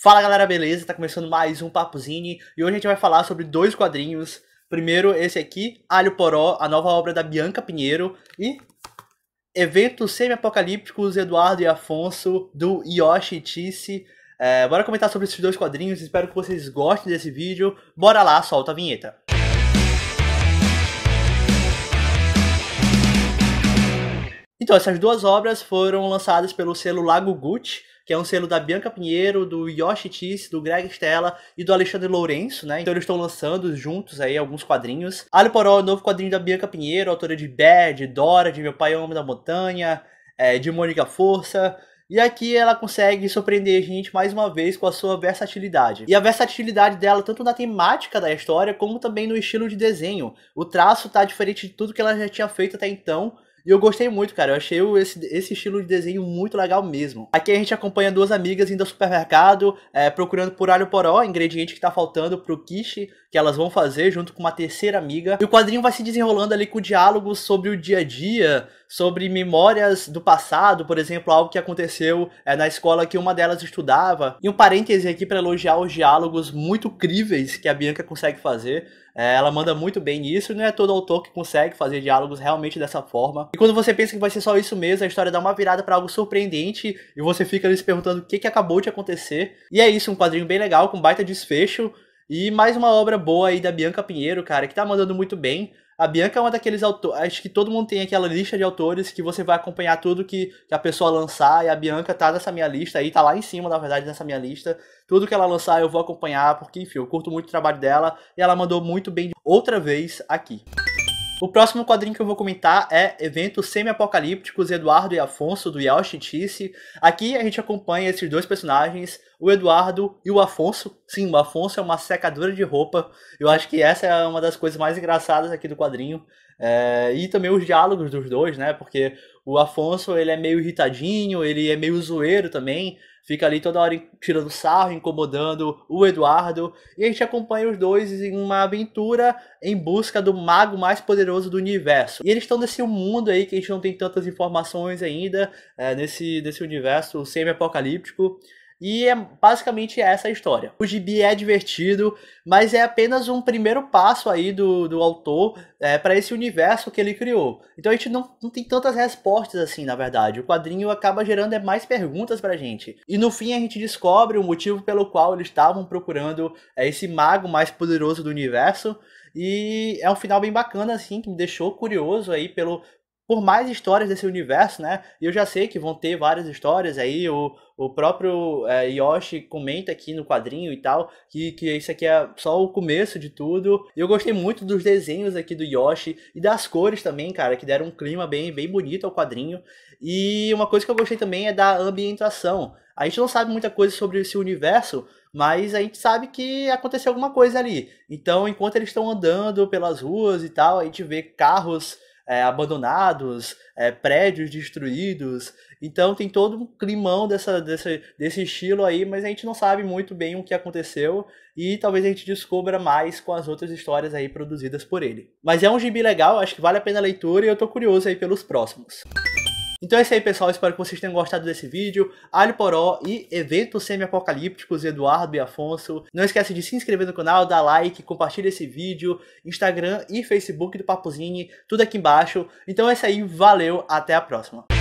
Fala galera, beleza? Tá começando mais um Papuzine e hoje a gente vai falar sobre dois quadrinhos. Primeiro, esse aqui, Alho Poró, a nova obra da Bianca Pinheiro e Eventos Semi-Apocalípticos Eduardo e Afonso, do Yoshi Tisse. É, bora comentar sobre esses dois quadrinhos, espero que vocês gostem desse vídeo. Bora lá, solta a vinheta. Então, essas duas obras foram lançadas pelo selo Lago Gucci, que é um selo da Bianca Pinheiro, do Yoshi Tice, do Greg Stella e do Alexandre Lourenço, né? Então eles estão lançando juntos aí alguns quadrinhos. Ali Poró, novo quadrinho da Bianca Pinheiro, autora de Bad, Dora, de Meu Pai é Homem da Montanha, é, de Mônica Força. E aqui ela consegue surpreender a gente mais uma vez com a sua versatilidade. E a versatilidade dela, tanto na temática da história, como também no estilo de desenho. O traço tá diferente de tudo que ela já tinha feito até então. E eu gostei muito, cara. Eu achei esse, esse estilo de desenho muito legal mesmo. Aqui a gente acompanha duas amigas indo ao supermercado, é, procurando por alho poró, ingrediente que tá faltando pro quiche que elas vão fazer junto com uma terceira amiga. E o quadrinho vai se desenrolando ali com diálogos sobre o dia a dia, sobre memórias do passado, por exemplo, algo que aconteceu é, na escola que uma delas estudava. E um parêntese aqui para elogiar os diálogos muito críveis que a Bianca consegue fazer. É, ela manda muito bem nisso, não é todo autor que consegue fazer diálogos realmente dessa forma. E quando você pensa que vai ser só isso mesmo, a história dá uma virada para algo surpreendente e você fica ali se perguntando o que, que acabou de acontecer. E é isso, um quadrinho bem legal, com baita desfecho. E mais uma obra boa aí da Bianca Pinheiro, cara, que tá mandando muito bem. A Bianca é uma daqueles autores. Acho que todo mundo tem aquela lista de autores que você vai acompanhar tudo que, que a pessoa lançar. E a Bianca tá nessa minha lista aí, tá lá em cima, na verdade, nessa minha lista. Tudo que ela lançar eu vou acompanhar, porque, enfim, eu curto muito o trabalho dela. E ela mandou muito bem outra vez aqui. O próximo quadrinho que eu vou comentar é Eventos Semi-Apocalípticos Eduardo e Afonso, do Yoshi Tisse. Aqui a gente acompanha esses dois personagens, o Eduardo e o Afonso. Sim, o Afonso é uma secadora de roupa. Eu acho que essa é uma das coisas mais engraçadas aqui do quadrinho. É, e também os diálogos dos dois, né? Porque o Afonso ele é meio irritadinho, ele é meio zoeiro também fica ali toda hora tirando sarro, incomodando o Eduardo, e a gente acompanha os dois em uma aventura em busca do mago mais poderoso do universo. E eles estão nesse mundo aí que a gente não tem tantas informações ainda, é, nesse, nesse universo semi-apocalíptico. E é basicamente essa a história. O gibi é divertido, mas é apenas um primeiro passo aí do, do autor é, para esse universo que ele criou. Então a gente não, não tem tantas respostas assim, na verdade. O quadrinho acaba gerando é, mais perguntas pra gente. E no fim a gente descobre o motivo pelo qual eles estavam procurando é, esse mago mais poderoso do universo. E é um final bem bacana, assim, que me deixou curioso aí pelo, por mais histórias desse universo, né? E eu já sei que vão ter várias histórias aí. O, o próprio é, Yoshi comenta aqui no quadrinho e tal, que, que isso aqui é só o começo de tudo. Eu gostei muito dos desenhos aqui do Yoshi e das cores também, cara, que deram um clima bem, bem bonito ao quadrinho. E uma coisa que eu gostei também é da ambientação. A gente não sabe muita coisa sobre esse universo, mas a gente sabe que aconteceu alguma coisa ali. Então, enquanto eles estão andando pelas ruas e tal, a gente vê carros é, abandonados, é, prédios destruídos. Então tem todo um climão dessa, desse, desse estilo aí, mas a gente não sabe muito bem o que aconteceu e talvez a gente descubra mais com as outras histórias aí produzidas por ele. Mas é um gibi legal, acho que vale a pena a leitura e eu tô curioso aí pelos próximos. Então é isso aí, pessoal. Espero que vocês tenham gostado desse vídeo. Alho Poró e eventos semi-apocalípticos, Eduardo e Afonso. Não esquece de se inscrever no canal, dar like, compartilhar esse vídeo, Instagram e Facebook do Papuzine, tudo aqui embaixo. Então é isso aí, valeu, até a próxima.